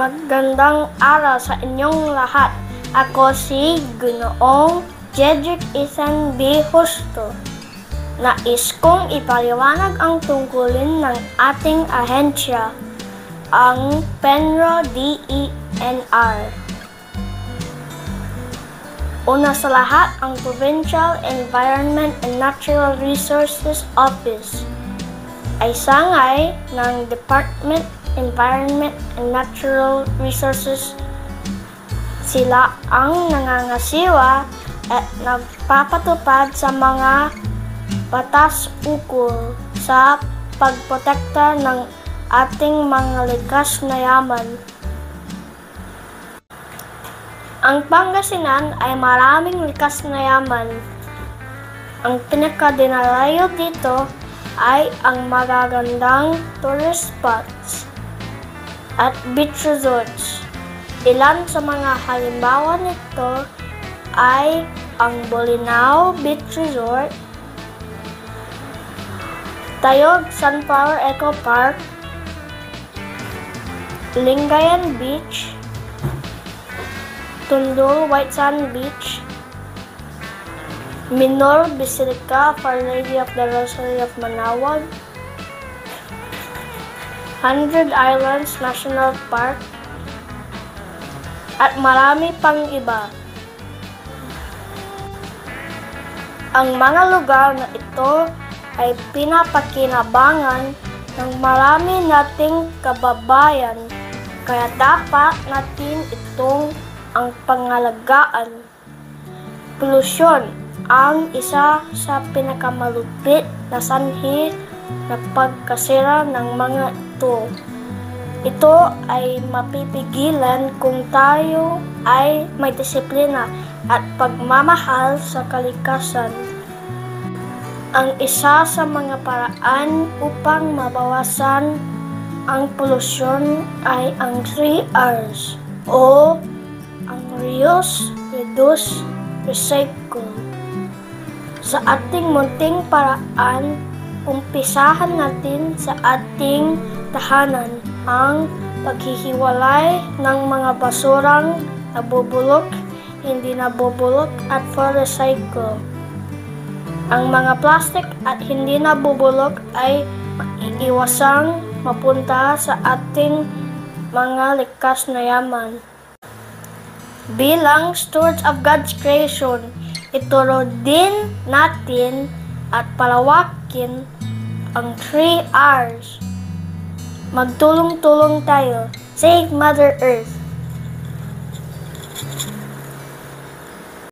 Magandang araw sa inyong lahat. Ako si Gunoong Jedrick Ethan B. Justo. Nais kong ipaliwanag ang tungkulin ng ating ahensya, ang Penro DENR. Una sa lahat, ang Provincial Environment and Natural Resources Office ay sangay ng Department Environment and Natural Resources. Sila ang nangangasiwa at nagpapatupad sa mga batas ukol sa pagprotekta ng ating mga likas na yaman. Ang Pangasinan ay maraming likas na yaman. Ang pinakadinalayo dito ay ang magagandang tourist spots at beach resorts. Ilan sa mga halimbawa nito ay ang Bolinao Beach Resort, Tayog Sunflower Eco Park, Lingayen Beach, Tundul White Sand Beach, Minor Basilica Our Lady of the Rosary of Manawag, Hundred Islands National Park, at marami pang iba. Ang mga lugar na ito ay pinapakinabangan ng marami nating kababayan kaya dapat natin itong ang pangalagaan. Polusyon ang isa sa pinakamalupit na sanhi na pagkasira ng mga ito. Ito ay mapipigilan kung tayo ay may disiplina at pagmamahal sa kalikasan. Ang isa sa mga paraan upang mabawasan ang polusyon ay ang 3 R's o ang reuse, reduce, recycle. Sa ating munting paraan, umpisahan natin sa ating tahanan ang paghihiwalay ng mga basurang nabubulok, hindi nabubulok at for recycle. Ang mga plastic at hindi nabubulok ay maiiwasang mapunta sa ating mga likas na yaman. Bilang stewards of God's creation, ituro din natin at palawakin ang 3 R's. Magtulong-tulong tayo. Save Mother Earth.